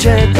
escuché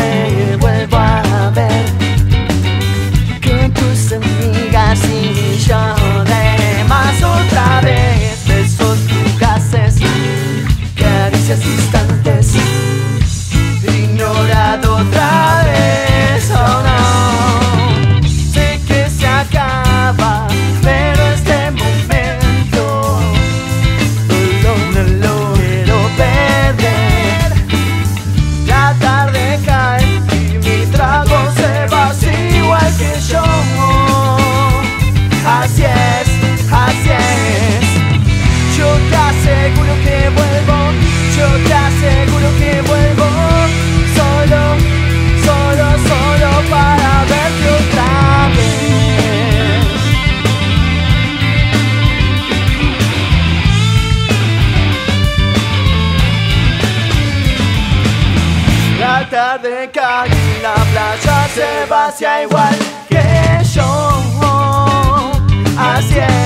tarde cae la playa se vacía igual que yo. Así es.